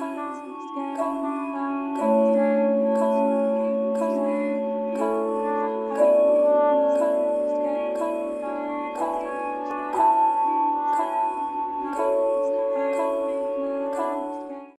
go, go.